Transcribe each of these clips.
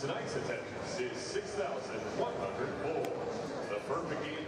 Tonight's attendance is 6,104. The perfect game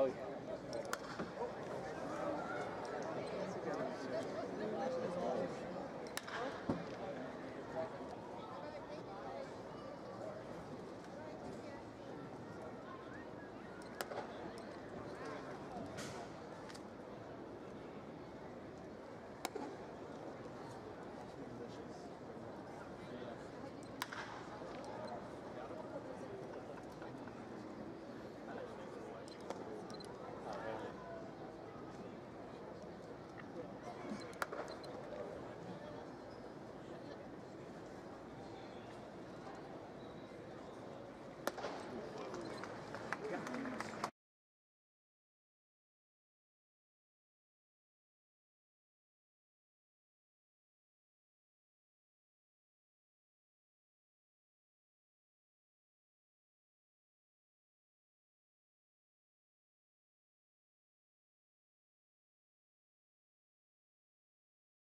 Oh, yeah.